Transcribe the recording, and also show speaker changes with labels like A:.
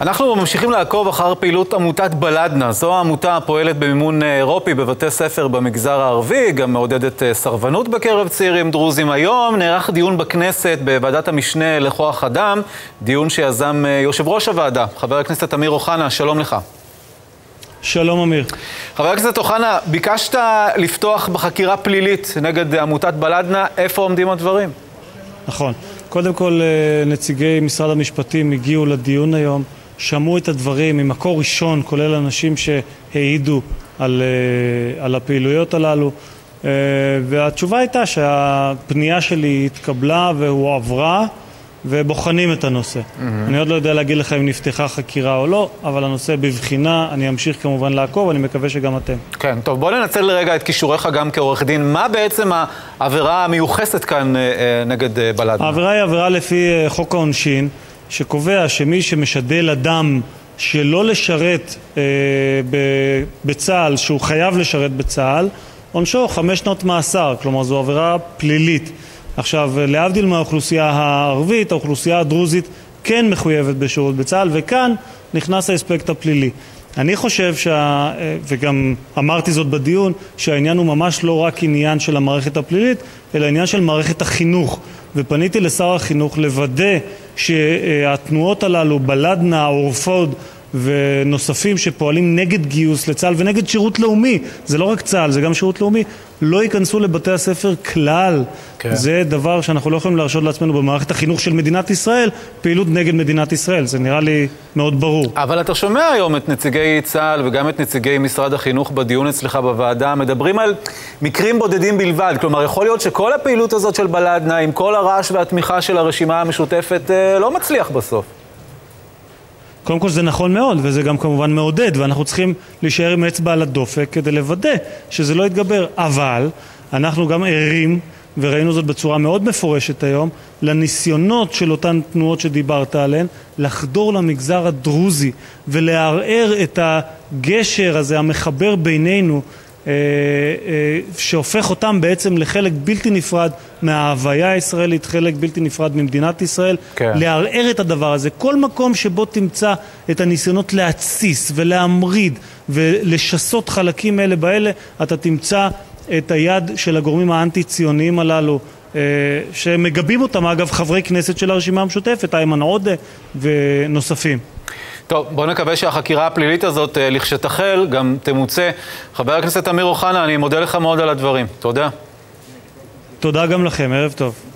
A: אנחנו ממשיכים לעקוב אחר פעילות עמותת בלדנה. זו העמותה הפועלת במימון אירופי בבתי ספר במגזר הערבי, גם מעודדת סרבנות בקרב צעירים דרוזים. היום נערך דיון בכנסת בוועדת המשנה לכוח אדם, דיון שיזם יושב ראש הוועדה, חבר הכנסת אמיר אוחנה, שלום לך.
B: שלום אמיר.
A: חבר הכנסת אוחנה, ביקשת לפתוח בחקירה פלילית נגד עמותת בלדנה, איפה עומדים הדברים?
B: נכון. קודם כל, נציגי משרד המשפטים הגיעו לדיון היום. שמעו את הדברים ממקור ראשון, כולל אנשים שהעידו על, על הפעילויות הללו, והתשובה הייתה שהפנייה שלי התקבלה והועברה ובוחנים את הנושא. Mm-hmm. אני עוד לא יודע להגיד לך אם נפתחה חקירה או לא, אבל הנושא בבחינה, אני אמשיך כמובן לעקוב, אני מקווה שגם אתם.
A: כן, טוב, בוא ננצל לרגע את כישוריך גם כעורך דין. מה בעצם העבירה המיוחסת כאן נגד בלדנה?
B: העבירה היא עבירה לפי חוק העונשין. שקובע שמי שמשדל אדם שלא לשרת אה, בצה"ל, שהוא חייב לשרת בצה"ל, עונשו חמש שנות מאסר, כלומר זו עבירה פלילית. עכשיו, להבדיל מהאוכלוסייה הערבית, האוכלוסייה הדרוזית כן מחויבת בשירות בצה"ל, וכאן נכנס האספקט הפלילי. אני חושב, שה... וגם אמרתי זאת בדיון, שהעניין הוא ממש לא רק עניין של המערכת הפלילית, אלא עניין של מערכת החינוך. ופניתי לשר החינוך לוודא שהתנועות הללו, בלדנה, אורפוד ונוספים שפועלים נגד גיוס לצה"ל ונגד שירות לאומי, זה לא רק צה"ל, זה גם שירות לאומי, לא ייכנסו לבתי הספר כלל. כן. זה דבר שאנחנו לא יכולים להרשות לעצמנו במערכת החינוך של מדינת ישראל, פעילות נגד מדינת ישראל, זה נראה לי מאוד ברור.
A: אבל אתה שומע היום את נציגי צה"ל וגם את נציגי משרד החינוך בדיון אצלך בוועדה, מדברים על מקרים בודדים בלבד, כלומר יכול להיות שכל הפעילות הזאת של בלדנה, עם כל הרעש והתמיכה של הרשימה המשותפת, לא מצליח בסוף.
B: קודם כל זה נכון מאוד, וזה גם כמובן מעודד, ואנחנו צריכים להישאר עם אצבע על הדופק כדי לוודא שזה לא יתגבר. אבל אנחנו גם ערים, וראינו זאת בצורה מאוד מפורשת היום, לניסיונות של אותן תנועות שדיברת עליהן, לחדור למגזר הדרוזי ולערער את הגשר הזה המחבר בינינו שהופך אותם בעצם לחלק בלתי נפרד מההוויה הישראלית, חלק בלתי נפרד ממדינת ישראל, כן. לערער את הדבר הזה. כל מקום שבו תמצא את הניסיונות להתסיס ולהמריד ולשסות חלקים אלה באלה, אתה תמצא את היד של הגורמים האנטי-ציוניים הללו, שמגבים אותם, אגב, חברי כנסת של הרשימה המשותפת, איימן עודה ונוספים.
A: טוב, בוא נקווה שהחקירה הפלילית הזאת, לכשתחל, גם תמוצה. חבר הכנסת אמיר אוחנה, אני מודה לך מאוד על הדברים. תודה.
B: תודה גם לכם, ערב טוב.